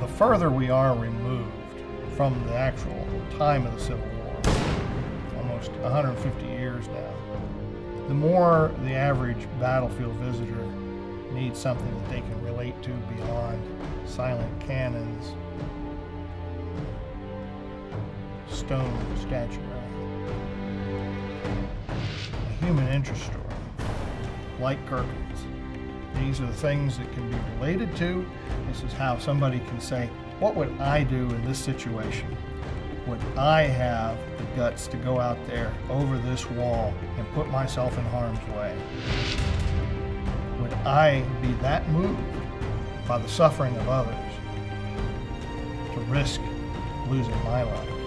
the further we are removed from the actual time of the Civil War, almost 150 years now, the more the average battlefield visitor needs something that they can relate to beyond silent cannons, stone statuary. A human interest story, like Kirkland's. These are the things that can be related to. This is how somebody can say, what would I do in this situation? Would I have the guts to go out there over this wall and put myself in harm's way? Would I be that moved by the suffering of others to risk losing my life?